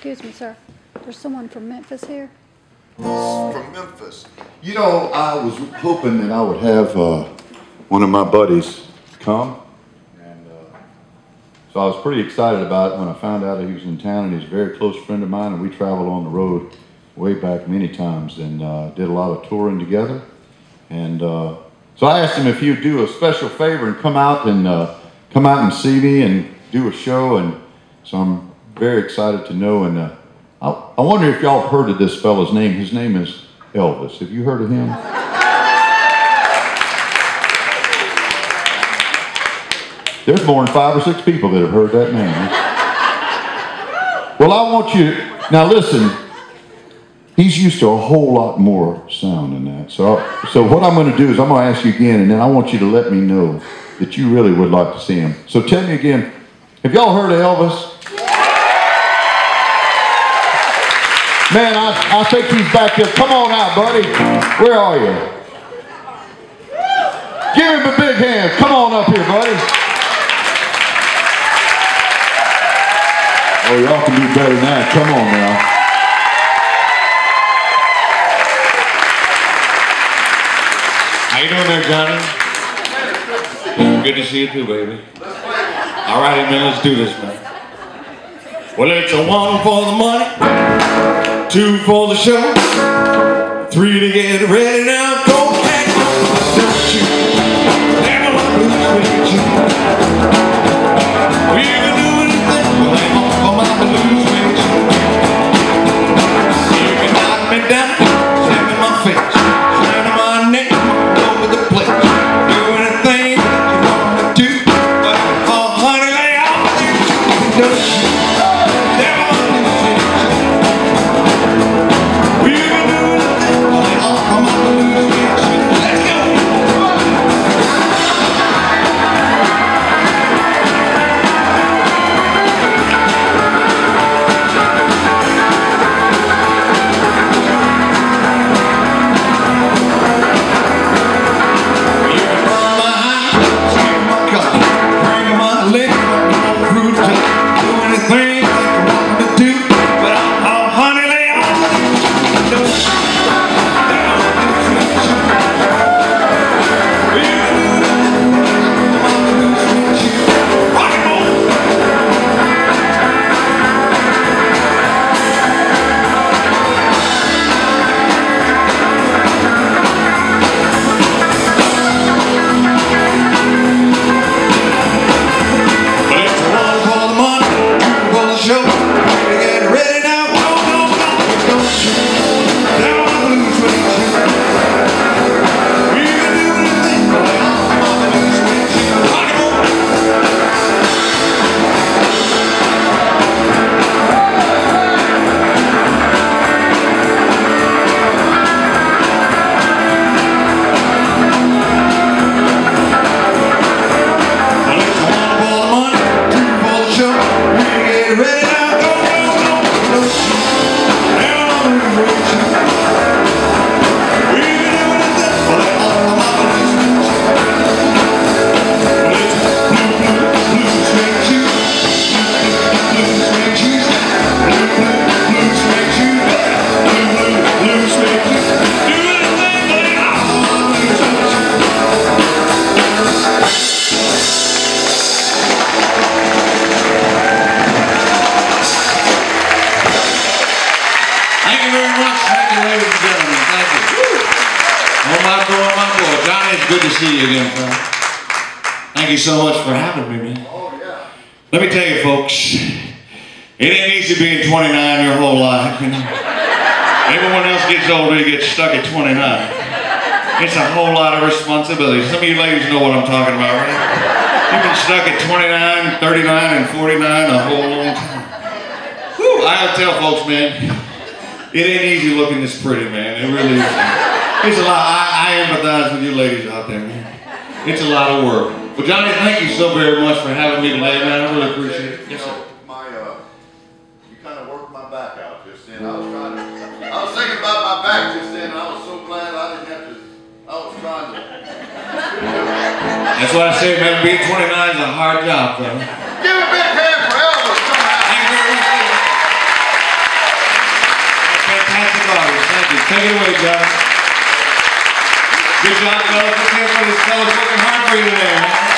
Excuse me, sir. There's someone from Memphis here. from Memphis. You know, I was hoping that I would have uh, one of my buddies come. And uh, so I was pretty excited about it when I found out that he was in town and he's a very close friend of mine and we traveled on the road way back many times and uh, did a lot of touring together. And uh, so I asked him if he'd do a special favor and come out and uh, come out and see me and do a show. And so I'm very excited to know. And uh, I, I wonder if y'all heard of this fellow's name. His name is Elvis. Have you heard of him? There's more than five or six people that have heard that name. Well, I want you, now listen, he's used to a whole lot more sound than that. So, so what I'm going to do is I'm going to ask you again, and then I want you to let me know that you really would like to see him. So tell me again, have y'all heard of Elvis? Man, I, I think he's back there. Come on out, buddy. Where are you? Give him a big hand. Come on up here, buddy. Oh, y'all can do better than that. Come on now. How you doing there, Johnny? Good to see you too, baby. All right, man, let's do this, man. Well, it's a one for the money, two for the show, three to get ready now. Go good to see you again, friend. Thank you so much for having me, man. Oh, yeah. Let me tell you, folks, it ain't easy being 29 your whole life. You know? Everyone else gets older, you get stuck at 29. It's a whole lot of responsibility. Some of you ladies know what I'm talking about, right? You've been stuck at 29, 39, and 49 a whole long time. Whew, I'll tell folks, man, it ain't easy looking this pretty, man. It really is. It's a lot. I, I empathize with you ladies out there, man. It's a lot of work. Well, Johnny, thank you so very much for having me today, man. I really appreciate it. You Yes, sir. my, uh, you kind of worked my back out just then. I was trying to, I was thinking about my back just then, and I was so glad I didn't have to, I was trying to. That's why I say, man, being 29 is a hard job, brother. Give a big hand for Elvis. Come on. Thank you very much. fantastic audience. Thank you. Take it away, John. Good job, fellas. Let's hear for this fellow's working hard for you today, right?